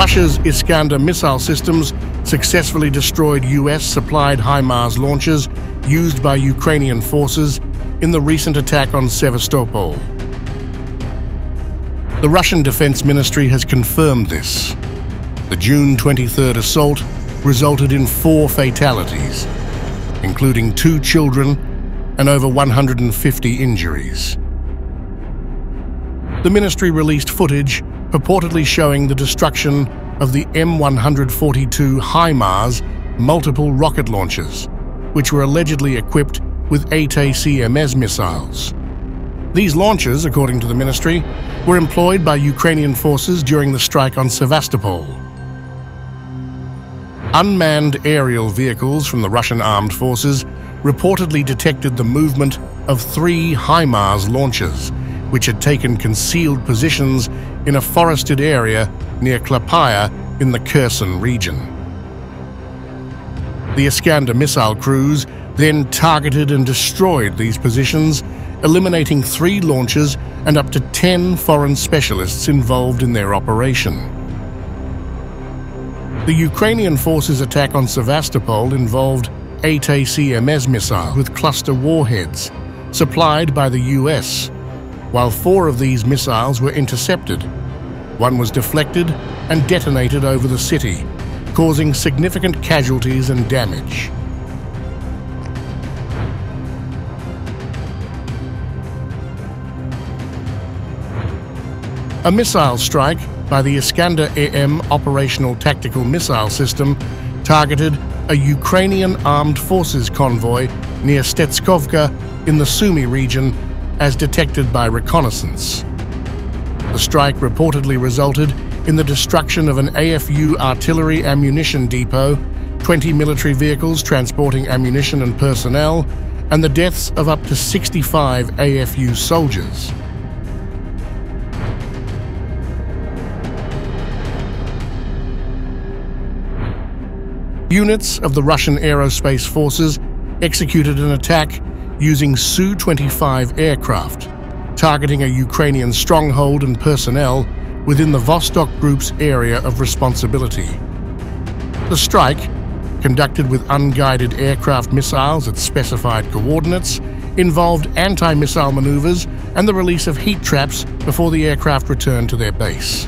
Russia's Iskander missile systems successfully destroyed US-supplied HIMARS launchers used by Ukrainian forces in the recent attack on Sevastopol. The Russian Defense Ministry has confirmed this. The June 23rd assault resulted in four fatalities, including two children and over 150 injuries. The ministry released footage purportedly showing the destruction of the M142 HIMARS multiple rocket launchers, which were allegedly equipped with ATACMS missiles. These launchers, according to the ministry, were employed by Ukrainian forces during the strike on Sevastopol. Unmanned aerial vehicles from the Russian armed forces reportedly detected the movement of three HIMARS launchers, which had taken concealed positions in a forested area near Klapaya in the Kherson region. The Iskander missile crews then targeted and destroyed these positions, eliminating three launchers and up to 10 foreign specialists involved in their operation. The Ukrainian forces' attack on Sevastopol involved ATACMS missiles with cluster warheads, supplied by the US, while four of these missiles were intercepted. One was deflected and detonated over the city, causing significant casualties and damage. A missile strike by the Iskander-M operational tactical missile system targeted a Ukrainian armed forces convoy near Stetskovka in the Sumy region as detected by reconnaissance. The strike reportedly resulted in the destruction of an AFU artillery ammunition depot, 20 military vehicles transporting ammunition and personnel, and the deaths of up to 65 AFU soldiers. Units of the Russian Aerospace Forces executed an attack using Su-25 aircraft, targeting a Ukrainian stronghold and personnel within the Vostok Group's area of responsibility. The strike, conducted with unguided aircraft missiles at specified coordinates, involved anti-missile maneuvers and the release of heat traps before the aircraft returned to their base.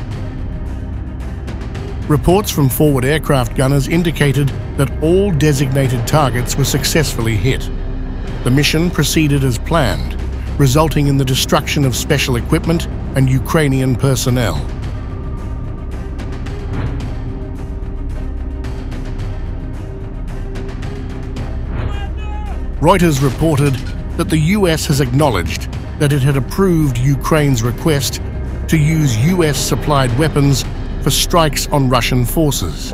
Reports from forward aircraft gunners indicated that all designated targets were successfully hit. The mission proceeded as planned, resulting in the destruction of special equipment and Ukrainian personnel. Reuters reported that the US has acknowledged that it had approved Ukraine's request to use US-supplied weapons for strikes on Russian forces,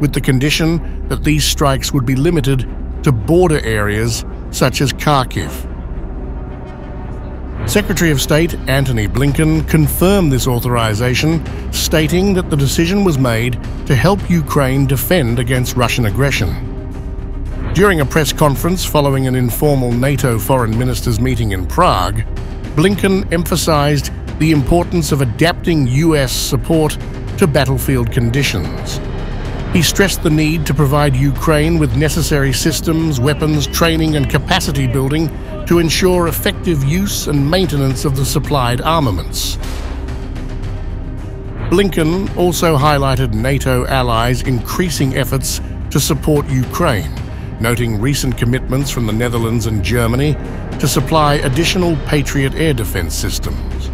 with the condition that these strikes would be limited to border areas such as Kharkiv. Secretary of State Antony Blinken confirmed this authorization, stating that the decision was made to help Ukraine defend against Russian aggression. During a press conference following an informal NATO foreign ministers meeting in Prague, Blinken emphasized the importance of adapting US support to battlefield conditions. He stressed the need to provide Ukraine with necessary systems, weapons, training and capacity building to ensure effective use and maintenance of the supplied armaments. Blinken also highlighted NATO allies' increasing efforts to support Ukraine, noting recent commitments from the Netherlands and Germany to supply additional Patriot air defense systems.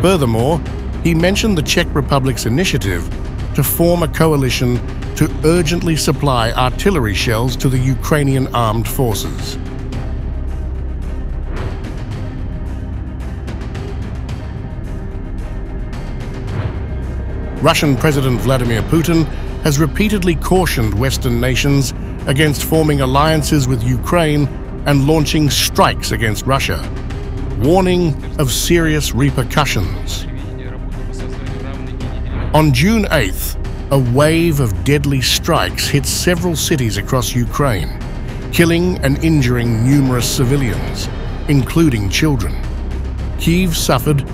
Furthermore, he mentioned the Czech Republic's initiative to form a coalition to urgently supply artillery shells to the Ukrainian armed forces. Russian President Vladimir Putin has repeatedly cautioned Western nations against forming alliances with Ukraine and launching strikes against Russia, warning of serious repercussions. On June 8th, a wave of deadly strikes hit several cities across Ukraine, killing and injuring numerous civilians, including children. Kiev suffered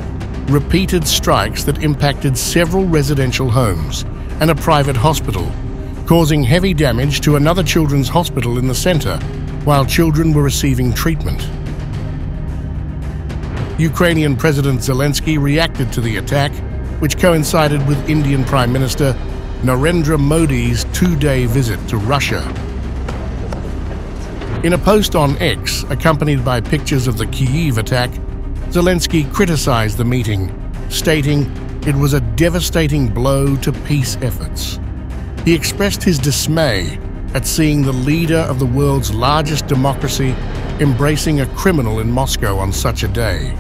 repeated strikes that impacted several residential homes and a private hospital, causing heavy damage to another children's hospital in the center while children were receiving treatment. Ukrainian President Zelensky reacted to the attack, which coincided with Indian Prime Minister Narendra Modi's two-day visit to Russia. In a post on X, accompanied by pictures of the Kyiv attack, Zelensky criticized the meeting, stating it was a devastating blow to peace efforts. He expressed his dismay at seeing the leader of the world's largest democracy embracing a criminal in Moscow on such a day.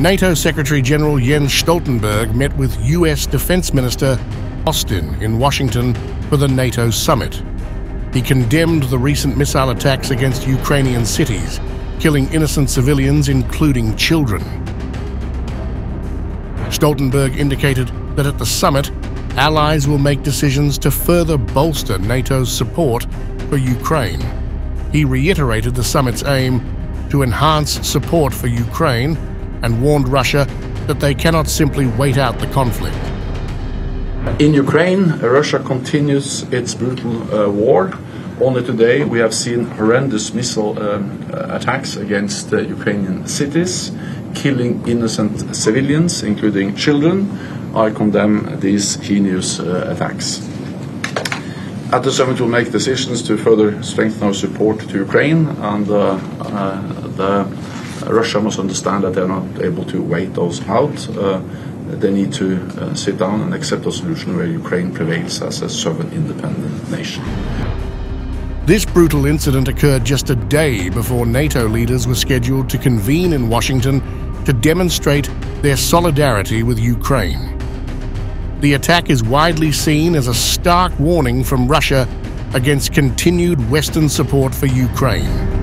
NATO Secretary General Jens Stoltenberg met with U.S. Defense Minister Austin in Washington for the NATO summit. He condemned the recent missile attacks against Ukrainian cities, killing innocent civilians, including children. Stoltenberg indicated that at the summit, allies will make decisions to further bolster NATO's support for Ukraine. He reiterated the summit's aim to enhance support for Ukraine and warned Russia that they cannot simply wait out the conflict. In Ukraine, Russia continues its brutal uh, war. Only today we have seen horrendous missile um, attacks against uh, Ukrainian cities, killing innocent civilians, including children. I condemn these heinous uh, attacks. At the summit, we'll make decisions to further strengthen our support to Ukraine, and uh, uh, the Russia must understand that they're not able to wait those out. Uh, they need to uh, sit down and accept a solution where Ukraine prevails as a sovereign, independent nation. This brutal incident occurred just a day before NATO leaders were scheduled to convene in Washington to demonstrate their solidarity with Ukraine. The attack is widely seen as a stark warning from Russia against continued Western support for Ukraine.